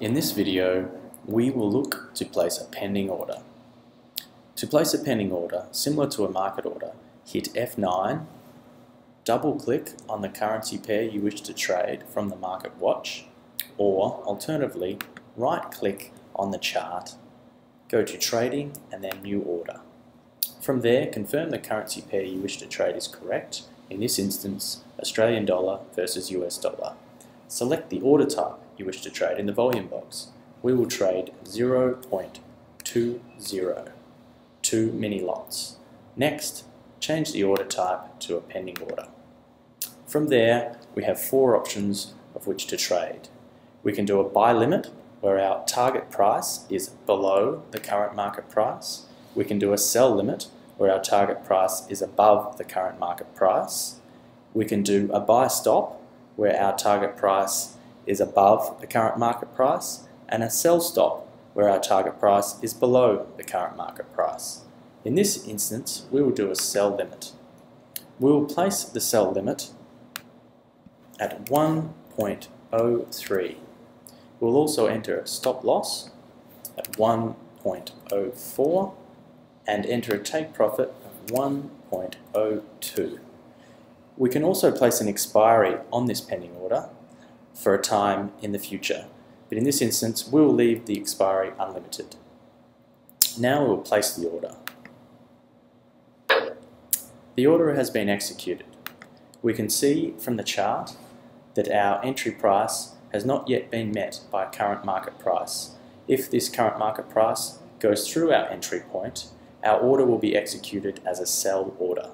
In this video, we will look to place a pending order. To place a pending order, similar to a market order, hit F9, double click on the currency pair you wish to trade from the market watch, or alternatively, right click on the chart, go to trading and then new order. From there, confirm the currency pair you wish to trade is correct, in this instance, Australian dollar versus US dollar. Select the order type you wish to trade in the volume box. We will trade 0.20, two mini lots. Next, change the order type to a pending order. From there, we have four options of which to trade. We can do a buy limit, where our target price is below the current market price. We can do a sell limit, where our target price is above the current market price. We can do a buy stop, where our target price is above the current market price, and a sell stop, where our target price is below the current market price. In this instance, we will do a sell limit. We will place the sell limit at 1.03. We'll also enter a stop loss at 1.04 and enter a take profit of 1.02. We can also place an expiry on this pending order for a time in the future, but in this instance we'll leave the expiry unlimited. Now we'll place the order. The order has been executed. We can see from the chart that our entry price has not yet been met by current market price. If this current market price goes through our entry point, our order will be executed as a sell order.